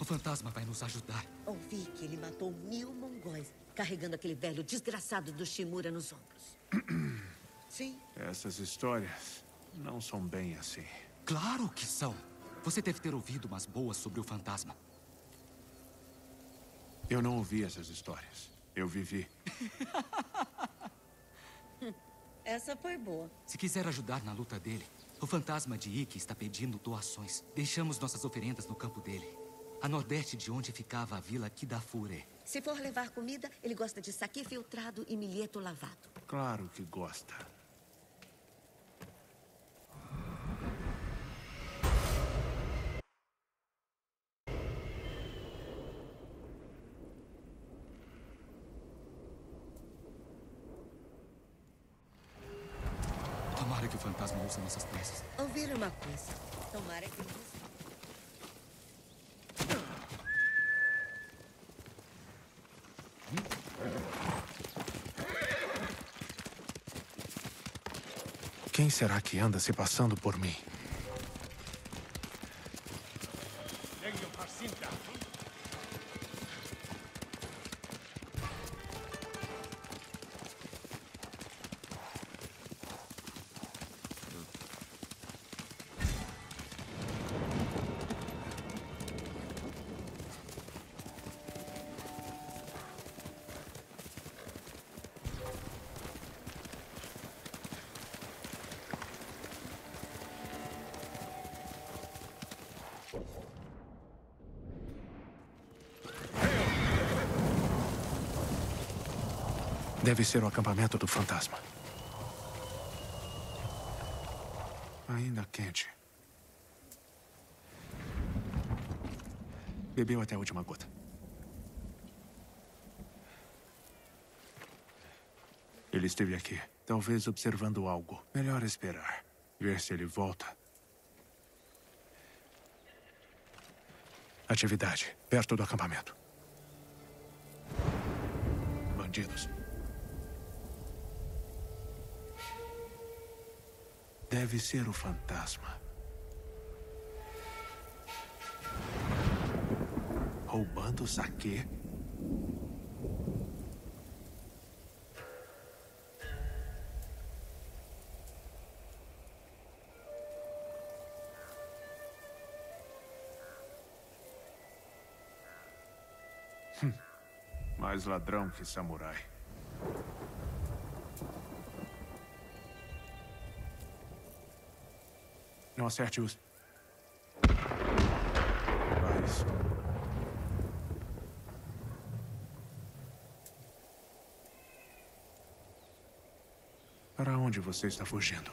O fantasma vai nos ajudar. Ouvi que ele matou mil mongóis, carregando aquele velho desgraçado do Shimura nos ombros. Sim. Essas histórias não são bem assim. Claro que são. Você deve ter ouvido umas boas sobre o fantasma. Eu não ouvi essas histórias. Eu vivi. Essa foi boa. Se quiser ajudar na luta dele, o fantasma de Ikki está pedindo doações. Deixamos nossas oferendas no campo dele. A nordeste de onde ficava a vila Kidafure. Se for levar comida, ele gosta de saque filtrado e milheto lavado. Claro que gosta. Tomara que o fantasma ouça nossas preces. Ouvir uma coisa. Tomara que ele Será que anda se passando por mim? Deve ser o acampamento do fantasma. Ainda quente. Bebeu até a última gota. Ele esteve aqui, talvez observando algo. Melhor esperar. Ver se ele volta. Atividade, perto do acampamento. Bandidos. Deve ser o fantasma. Roubando o saque. Hum. Mais ladrão que samurai. Não acerte-os. Mas... Para onde você está fugindo?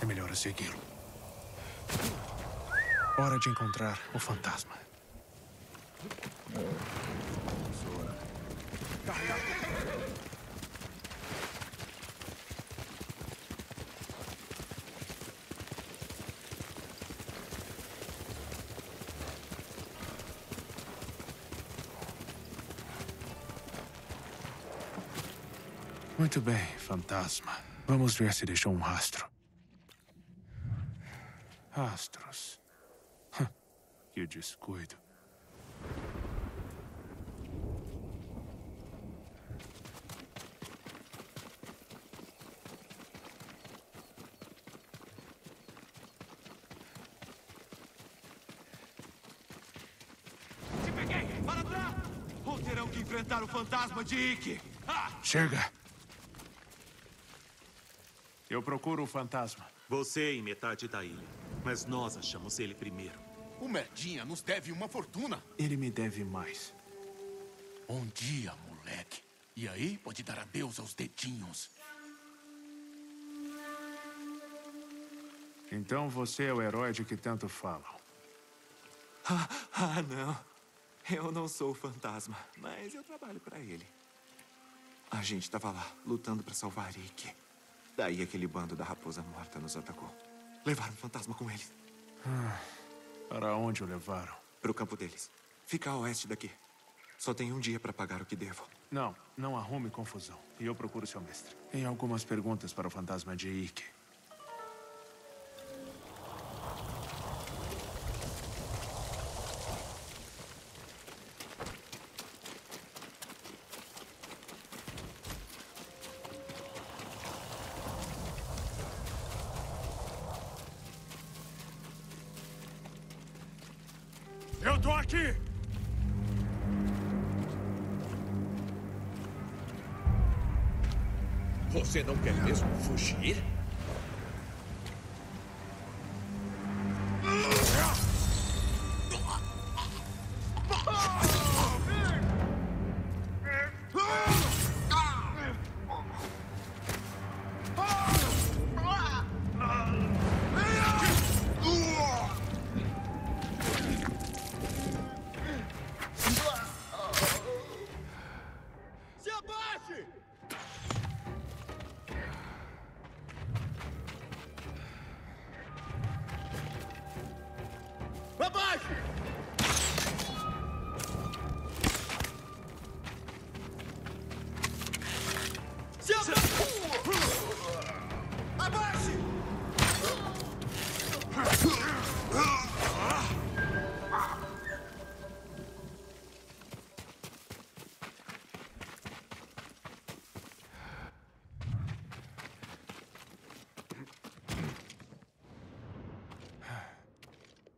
É melhor segui-lo. Hora de encontrar o fantasma. Muito bem, fantasma. Vamos ver se deixou um rastro. Rastros. Que descuido. Te peguei! Para trás! Ou terão que enfrentar o fantasma de Ikki! Ah! Chega! Eu procuro o fantasma. Você e metade da ilha. Mas nós achamos ele primeiro. O Merdinha nos deve uma fortuna. Ele me deve mais. Um dia, moleque. E aí pode dar adeus aos dedinhos. Então você é o herói de que tanto falam. Ah, ah, não. Eu não sou o fantasma, mas eu trabalho para ele. A gente estava lá, lutando para salvar Rick. Daí aquele bando da raposa morta nos atacou. Levaram o fantasma com eles. Ah, para onde o levaram? Para o campo deles. Fica a oeste daqui. Só tem um dia para pagar o que devo. Não, não arrume confusão. E eu procuro seu mestre. Tem algumas perguntas para o fantasma de Ike. Você não quer mesmo fugir?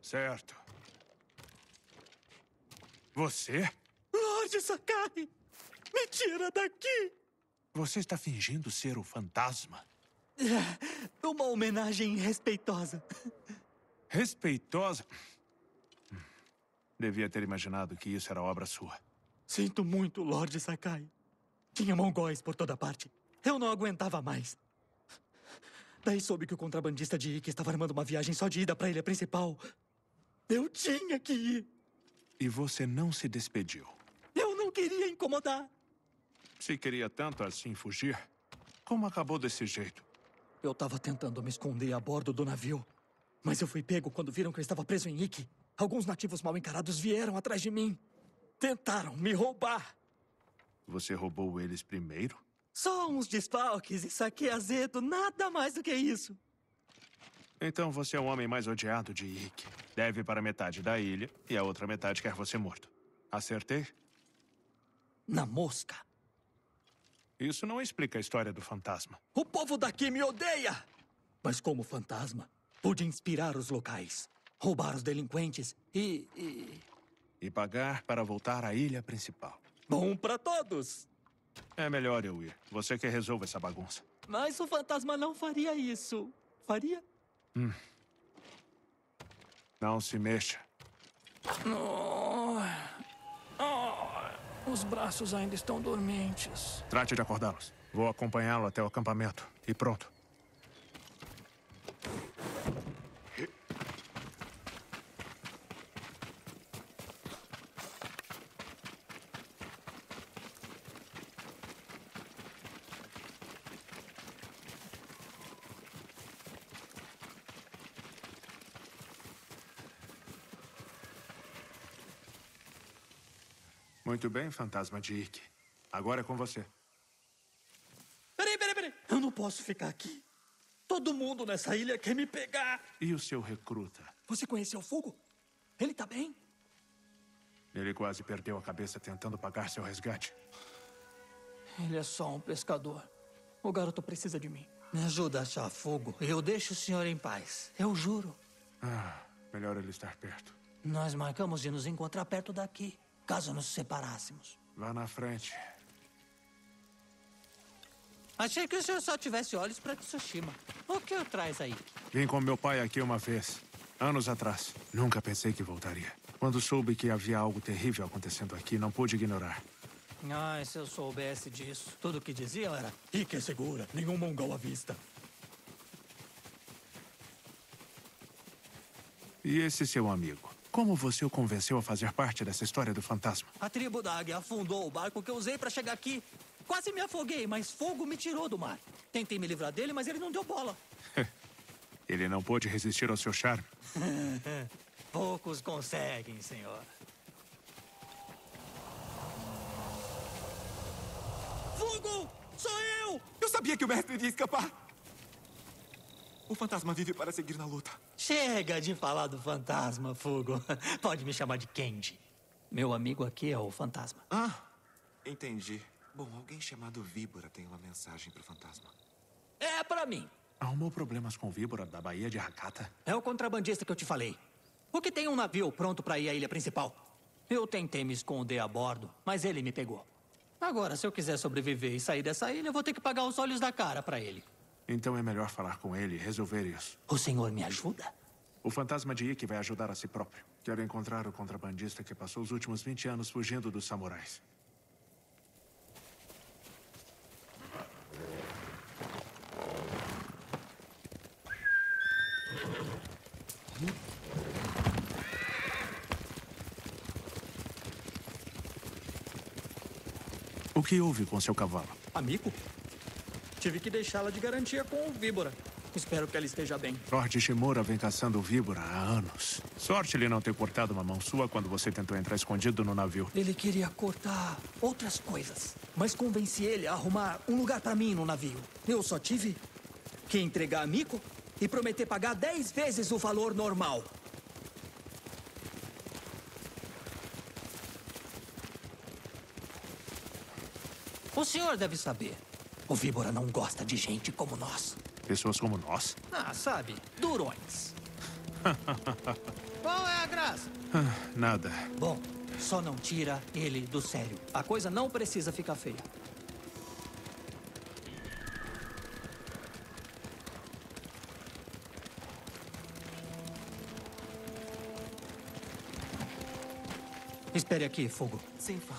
Certo. Você? Lorde Sakai! Me tira daqui! Você está fingindo ser o fantasma? Uma homenagem respeitosa. Respeitosa? Devia ter imaginado que isso era obra sua. Sinto muito, Lorde Sakai. Tinha mongóis por toda parte. Eu não aguentava mais. Daí soube que o contrabandista de Ikki estava armando uma viagem só de ida para a ilha principal. Eu tinha que ir. E você não se despediu. Eu não queria incomodar. Se queria tanto assim fugir, como acabou desse jeito? Eu estava tentando me esconder a bordo do navio. Mas eu fui pego quando viram que eu estava preso em Ikki. Alguns nativos mal encarados vieram atrás de mim. Tentaram me roubar. Você roubou eles primeiro? Só uns desfalques e saque azedo, nada mais do que isso. Então você é o homem mais odiado de Ikki. Deve para metade da ilha e a outra metade quer você morto. Acertei? Na mosca. Isso não explica a história do fantasma. O povo daqui me odeia! Mas como fantasma, pude inspirar os locais, roubar os delinquentes e. e... E pagar para voltar à ilha principal. Bom para todos! É melhor eu ir. Você que resolva essa bagunça. Mas o fantasma não faria isso. Faria? Não se mexa. Os braços ainda estão dormentes. Trate de acordá-los. Vou acompanhá-lo até o acampamento. E pronto. Muito bem, fantasma de Ikki. Agora é com você. Peraí, peraí, peraí. Eu não posso ficar aqui. Todo mundo nessa ilha quer me pegar. E o seu recruta? Você conheceu o Fogo? Ele tá bem? Ele quase perdeu a cabeça tentando pagar seu resgate. Ele é só um pescador. O garoto precisa de mim. Me ajuda a achar fogo. Eu deixo o senhor em paz. Eu juro. Ah, melhor ele estar perto. Nós marcamos de nos encontrar perto daqui, caso nos separássemos. Vá na frente. Achei que o senhor só tivesse olhos para Tsushima. O que o traz aí? Vim com meu pai aqui uma vez, anos atrás. Nunca pensei que voltaria. Quando soube que havia algo terrível acontecendo aqui, não pude ignorar. Ai, se eu soubesse disso. Tudo o que diziam era: Ike é segura, nenhum mongol à vista. E esse seu amigo? Como você o convenceu a fazer parte dessa história do fantasma? A tribo da águia afundou o barco que eu usei para chegar aqui. Quase me afoguei, mas fogo me tirou do mar. Tentei me livrar dele, mas ele não deu bola. Ele não pôde resistir ao seu charme. Poucos conseguem, senhor. Fogo! Sou eu! Eu sabia que o mestre iria escapar. O fantasma vive para seguir na luta. Chega de falar do fantasma, Fogo. Pode me chamar de Candy. Meu amigo aqui é o fantasma. Ah, entendi. Bom, alguém chamado Víbora tem uma mensagem para o fantasma. É pra mim. Arrumou problemas com víbora da Baía de Hakata? É o contrabandista que eu te falei. O que tem um navio pronto para ir à ilha principal? Eu tentei me esconder a bordo, mas ele me pegou. Agora, se eu quiser sobreviver e sair dessa ilha, eu vou ter que pagar os olhos da cara para ele. Então é melhor falar com ele e resolver isso. O senhor me ajuda? O fantasma de Ikki vai ajudar a si próprio. Quero encontrar o contrabandista que passou os últimos 20 anos fugindo dos samurais. O que houve com seu cavalo? Amigo? Tive que deixá-la de garantia com o Víbora. Espero que ela esteja bem. Lord Shimura vem caçando víbora há anos. Sorte ele não ter cortado uma mão sua quando você tentou entrar escondido no navio. Ele queria cortar outras coisas, mas convenci ele a arrumar um lugar para mim no navio. Eu só tive que entregar a Miko e prometer pagar dez vezes o valor normal. O senhor deve saber. O Víbora não gosta de gente como nós. Pessoas como nós? Ah, sabe, durões. Qual é a graça? Ah, Nada. Bom, só não tira ele do sério. A coisa não precisa ficar feia. Espere aqui, Fogo. Sim, Fá.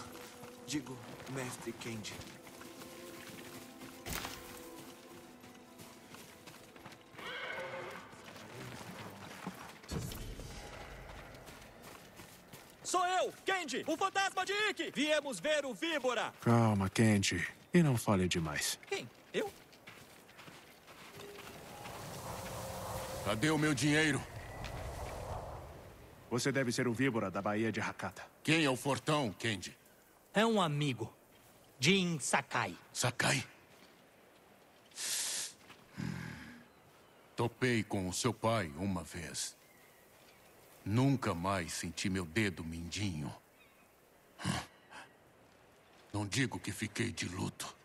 Digo, mestre Kendi. O fantasma de Ikki. Viemos ver o Víbora. Calma, Kenji. E não fale demais. Quem? Eu? Cadê o meu dinheiro? Você deve ser o víbora da Baía de Hakata. Quem é o fortão, Kendi? É um amigo. Jin Sakai. Sakai? Topei com o seu pai uma vez. Nunca mais senti meu dedo mindinho. Não digo que fiquei de luto.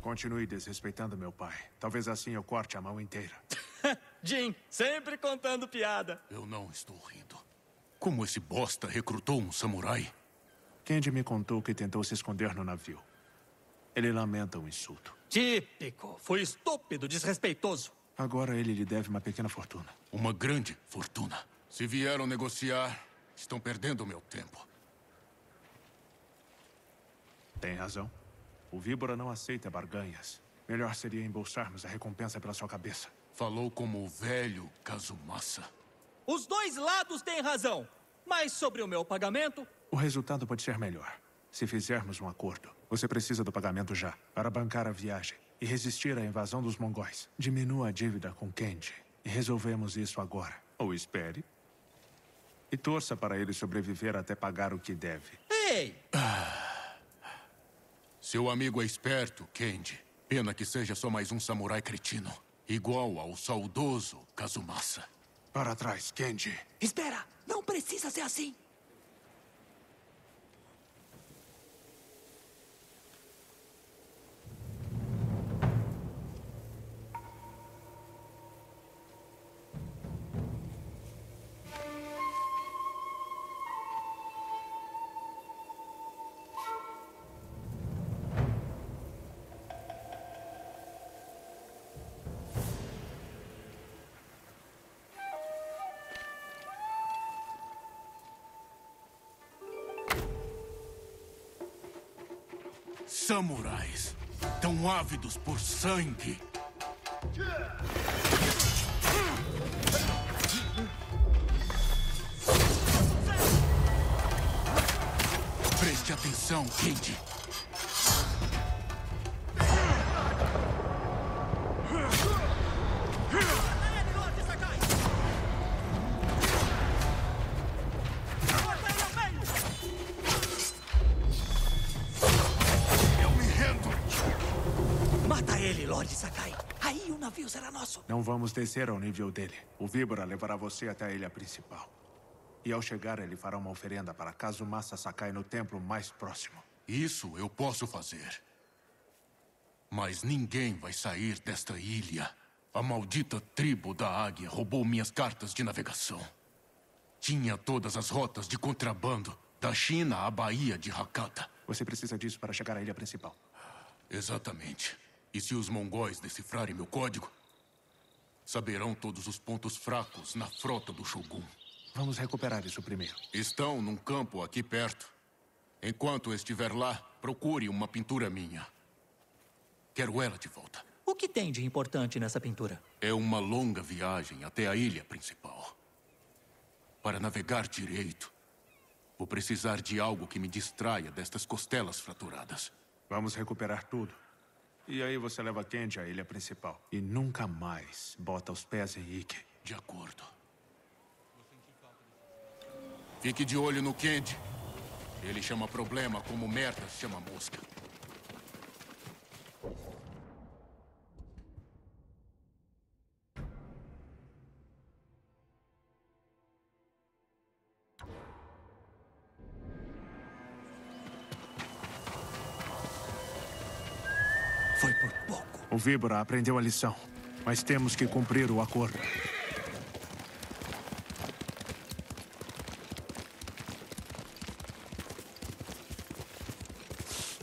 Continue desrespeitando meu pai. Talvez assim eu corte a mão inteira. Jin, sempre contando piada. Eu não estou rindo. Como esse bosta recrutou um samurai? Kendi me contou que tentou se esconder no navio. Ele lamenta o insulto. Típico. Foi estúpido, desrespeitoso. Agora ele lhe deve uma pequena fortuna. Uma grande fortuna. Se vieram negociar, estão perdendo meu tempo. Tem razão. O víbora não aceita barganhas. Melhor seria embolsarmos a recompensa pela sua cabeça. Falou como o velho Kazumasa. Os dois lados têm razão. Mas sobre o meu pagamento, O resultado pode ser melhor. Se fizermos um acordo, você precisa do pagamento já, para bancar a viagem e resistir à invasão dos mongóis. Diminua a dívida com Kenji e resolvemos isso agora. Ou espere. E torça para ele sobreviver até pagar o que deve. Ei! Seu amigo é esperto, Kendi. Pena que seja só mais um samurai cretino. Igual ao saudoso Kazumasa. Para trás, Kenji. Espera! Não precisa ser assim. Samurais, tão ávidos por sangue. Preste atenção, Kendi. Não vamos descer ao nível dele. O víbora levará você até a ilha principal. E ao chegar, ele fará uma oferenda para Kazumasa Sakai no templo mais próximo. Isso eu posso fazer. Mas ninguém vai sair desta ilha A maldita tribo da águia roubou minhas cartas de navegação. Tinha todas as rotas de contrabando, da China à Baía de Hakata. Você precisa disso para chegar à ilha principal. Exatamente. E se os mongóis decifrarem meu código, saberão todos os pontos fracos na frota do Shogun. Vamos recuperar isso primeiro. Estão num campo aqui perto. Enquanto estiver lá, procure uma pintura minha. Quero ela de volta. O que tem de importante nessa pintura? É uma longa viagem até a ilha principal. Para navegar direito, vou precisar de algo que me distraia destas costelas fraturadas. Vamos recuperar tudo. E aí você leva Kenji à ilha principal. E nunca mais bota os pés em Ike. De acordo. Fique de olho no Kenji. Ele chama problema como merda chama mosca. Víbora aprendeu a lição. Mas temos que cumprir o acordo.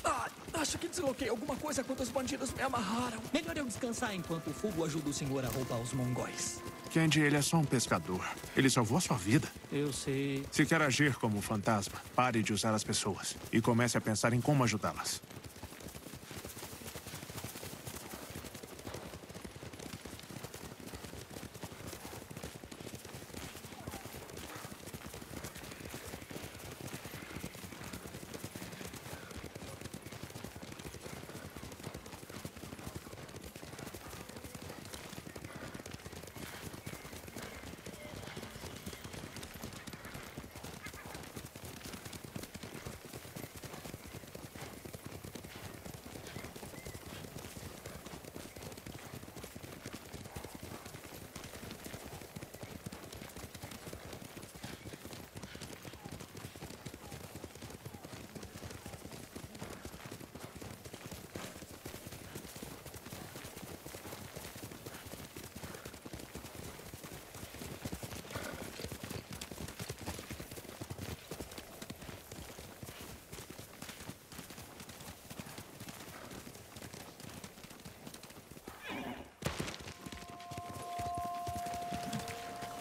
Ah, acho que desloquei alguma coisa quando os bandidos me amarraram. Melhor eu descansar enquanto o fogo ajuda o senhor a roubar os mongóis. Kenji, ele é só um pescador. Ele salvou a sua vida. Eu sei. Se quer agir como um fantasma, pare de usar as pessoas e comece a pensar em como ajudá-las.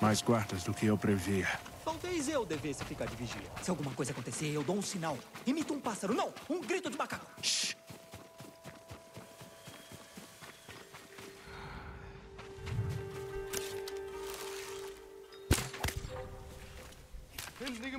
Mais guardas do que eu previa. Talvez eu devesse ficar de vigia. Se alguma coisa acontecer, eu dou um sinal. Imito um pássaro, não! Um grito de macaco! Shh. Him, nigga.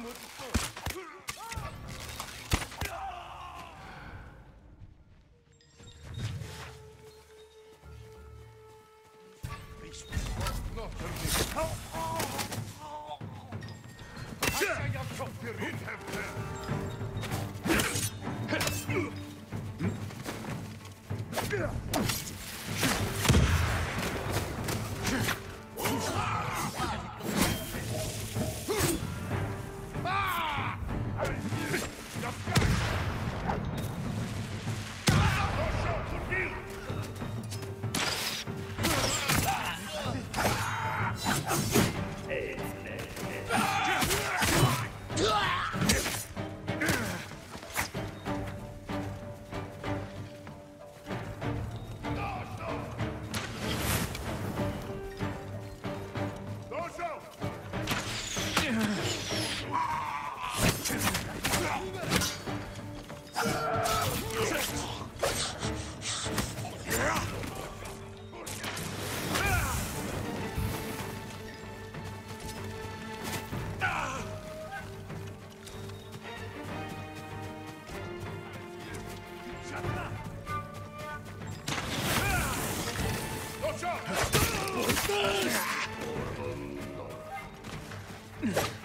Ugh!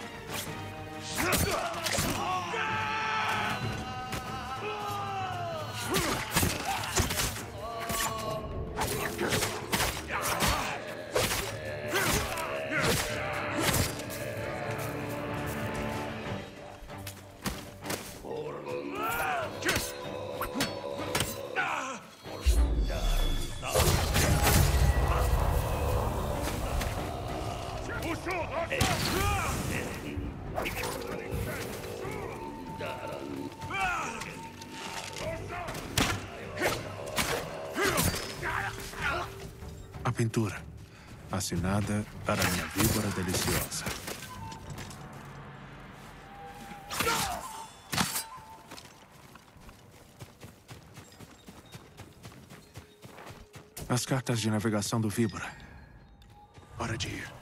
A pintura. Assinada Aranha Víbora Deliciosa. As cartas de navegação do Víbora. Hora de ir.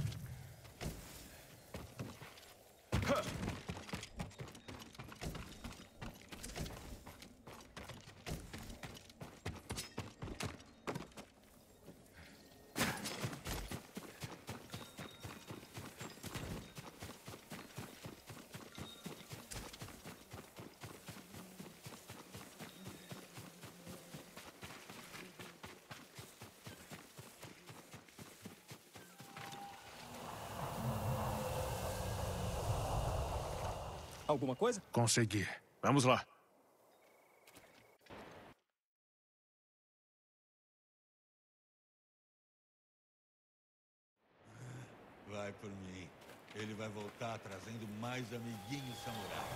Alguma coisa? Consegui. Vamos lá. Vai por mim. Ele vai voltar trazendo mais amiguinhos samurais.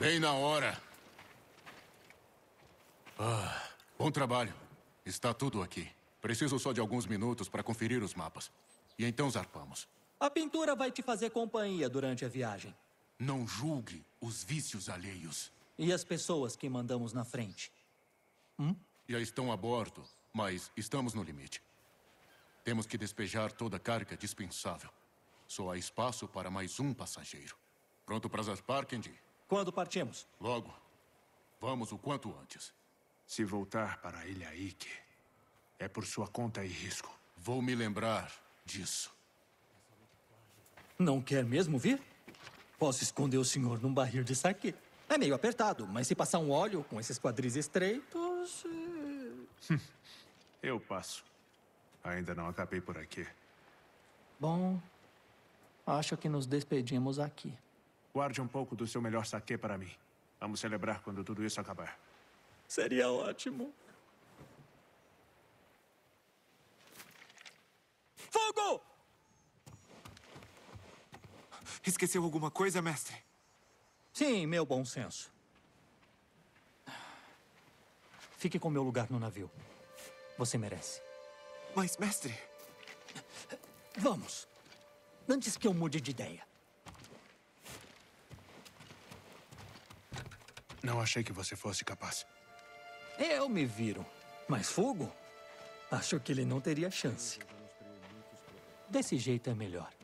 Bem na hora. Ah, bom trabalho. Está tudo aqui. Preciso só de alguns minutos para conferir os mapas. E então zarpamos. A pintura vai te fazer companhia durante a viagem. Não julgue os vícios alheios. E as pessoas que mandamos na frente? Já estão a bordo, mas estamos no limite. Temos que despejar toda a carga dispensável. Só há espaço para mais um passageiro. Pronto para zarpar, Kendi? Quando partimos? Logo. Vamos o quanto antes. Se voltar para a Ilha Ike, é por sua conta e risco. Vou me lembrar disso. Não quer mesmo vir? Posso esconder o senhor num barril de saque. É meio apertado, mas se passar um óleo com esses quadris estreitos. eh, Eu passo. Ainda não acabei por aqui. Bom, acho que nos despedimos aqui. Guarde um pouco do seu melhor saque para mim. Vamos celebrar quando tudo isso acabar. Seria ótimo. Fogo! Esqueceu alguma coisa, mestre? Sim, meu bom senso. Fique com meu lugar no navio. Você merece. Mas, mestre. Vamos. Antes que eu mude de ideia. Não achei que você fosse capaz. Eu me viro. Mas fogo? Acho que ele não teria chance. Desse jeito é melhor.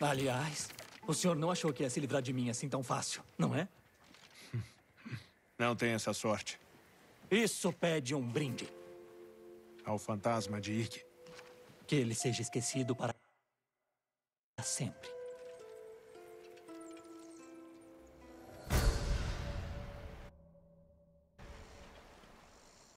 Aliás, o senhor não achou que ia se livrar de mim assim tão fácil, não é? Não tem essa sorte. Isso pede um brinde. Ao fantasma de Ike. Que ele seja esquecido para sempre.